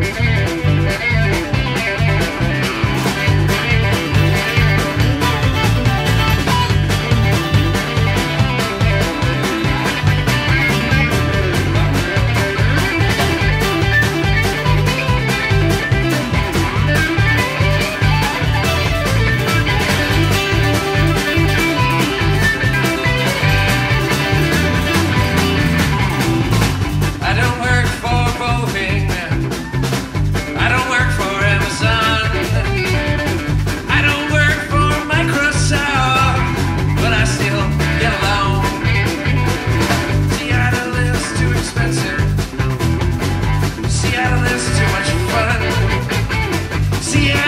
Thank see.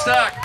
stuck.